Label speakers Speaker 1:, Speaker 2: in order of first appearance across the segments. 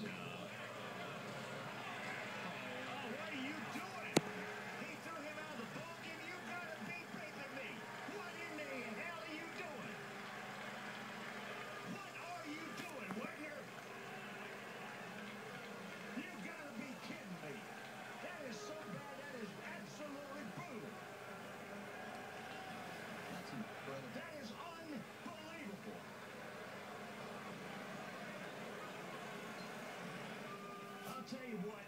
Speaker 1: Yeah. Tell you what,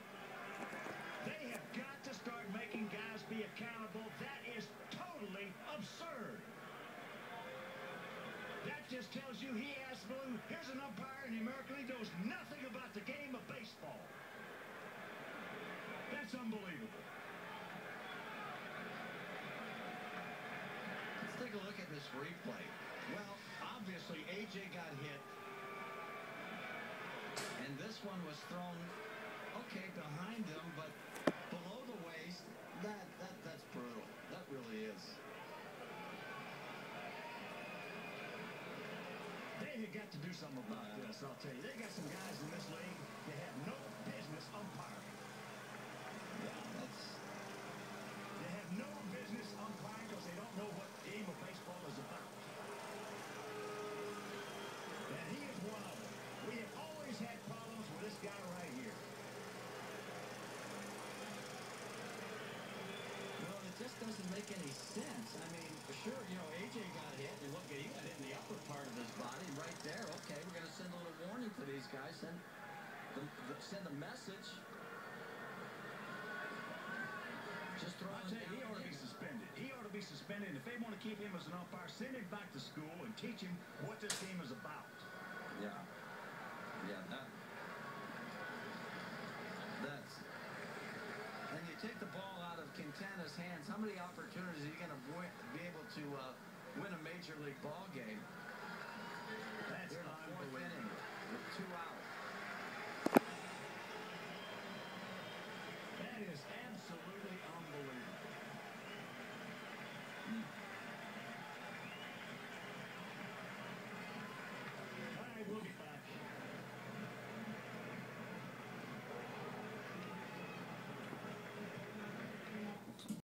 Speaker 1: they have got to start making guys be accountable. That is totally absurd. That just tells you he asked Blue, here's an umpire in the American League knows nothing about the game of baseball. That's unbelievable.
Speaker 2: Let's take a look at this replay. Well, obviously, A.J. got hit. And this one was thrown, okay, behind him, but below the waist. That, that, that's brutal. That really is.
Speaker 1: They have got to do something about this, I'll tell you. They got some guys in this league that have no business umpiring.
Speaker 2: Yeah, that's
Speaker 1: They have no business umpiring because they don't know what the game of baseball is about. And he is one of them. We have always had problems with this guy right here.
Speaker 2: Well, it just doesn't make any sense. I mean, for sure, you know, AJ got hit, and look at he got hit in the upper part of his body, right there. Okay, we're going to send a little warning to these guys. Send the, the, send a message. Just throw
Speaker 1: I
Speaker 2: him
Speaker 1: tell you, he ought to be suspended. He ought to be suspended. And if they want to keep him as an umpire, send him back to school and teach him what this game is about.
Speaker 2: Yeah. Yeah, that. That's. And you take the ball out of Quintana's hands. How many opportunities are you going to be able to uh, win a major league ball game?